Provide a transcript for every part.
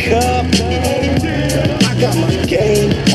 cup. I got my game.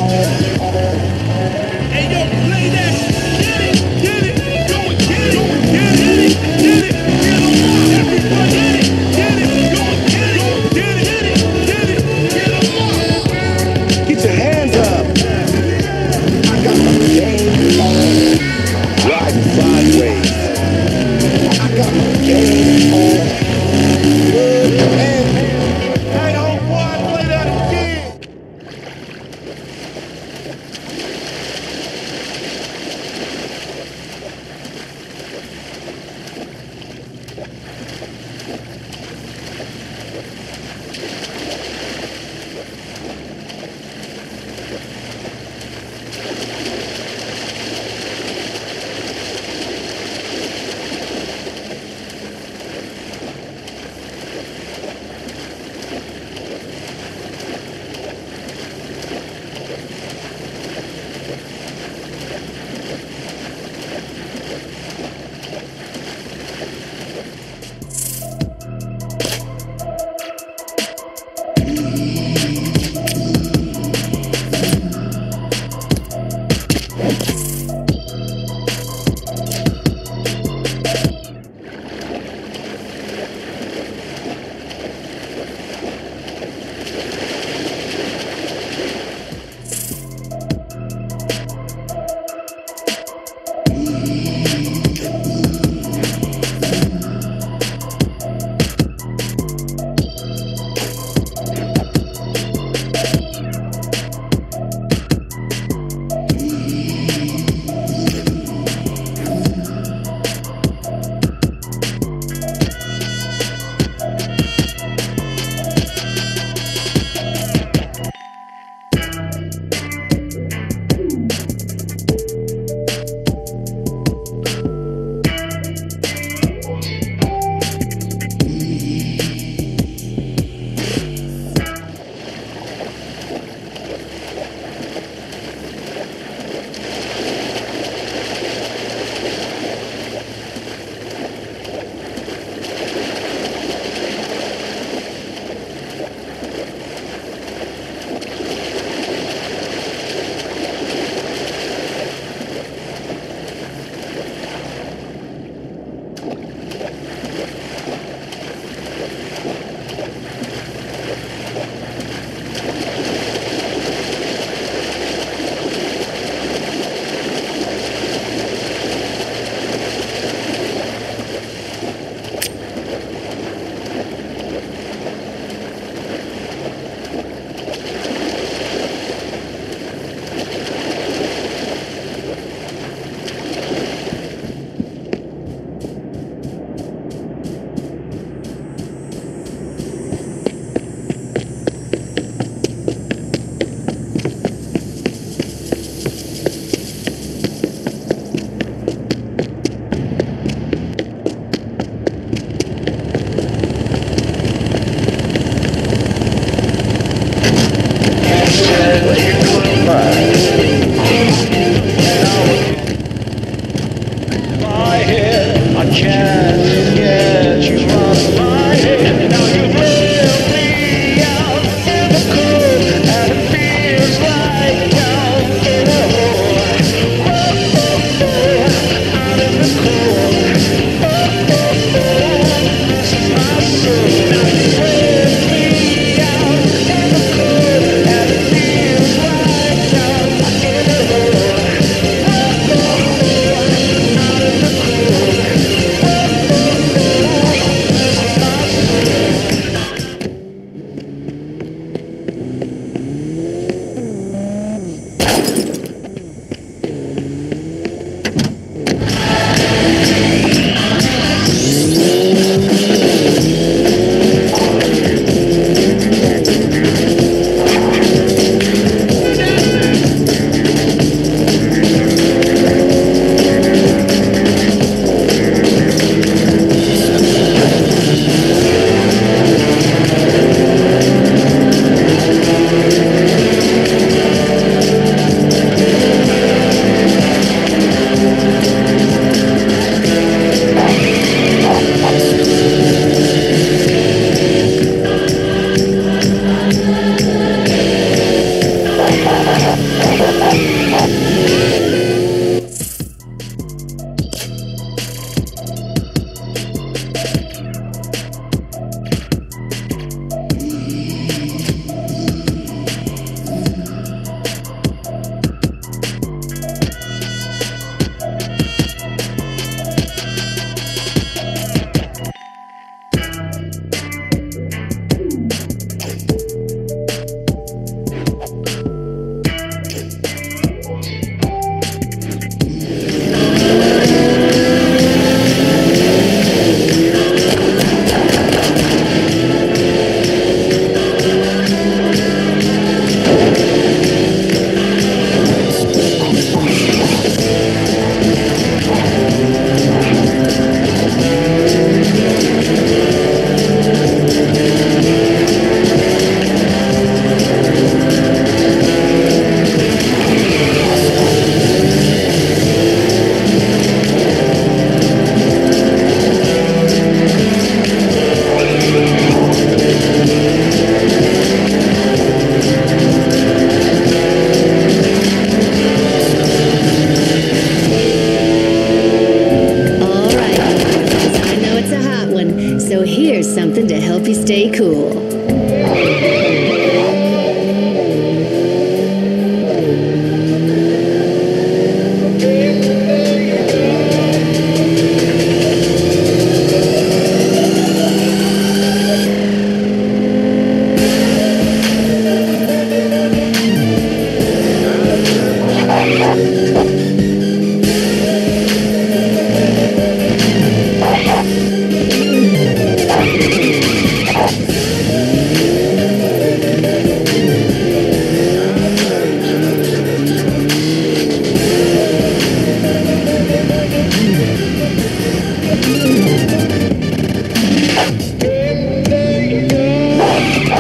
Chad.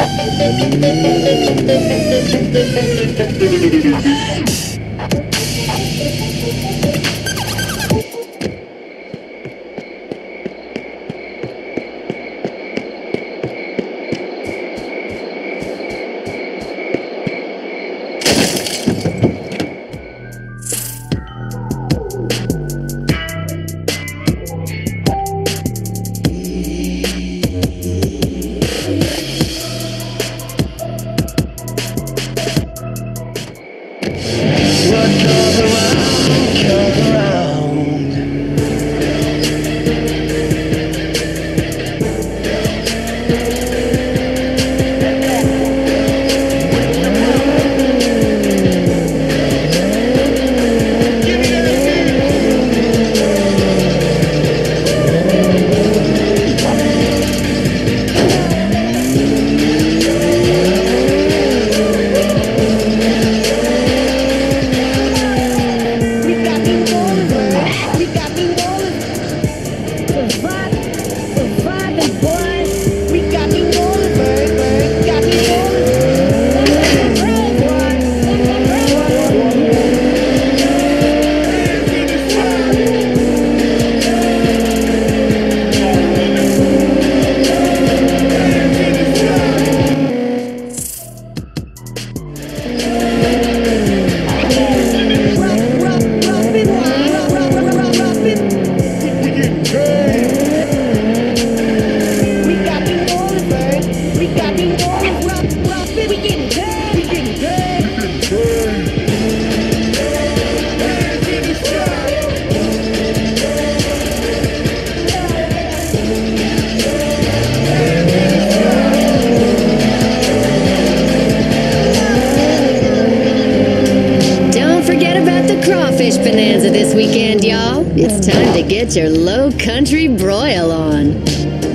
Thank you. This weekend, y'all. It's time to get your low country broil on.